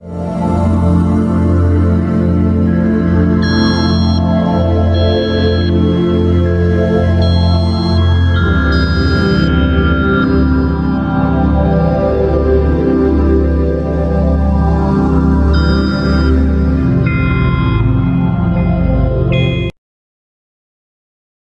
you